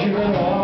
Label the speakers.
Speaker 1: you run off.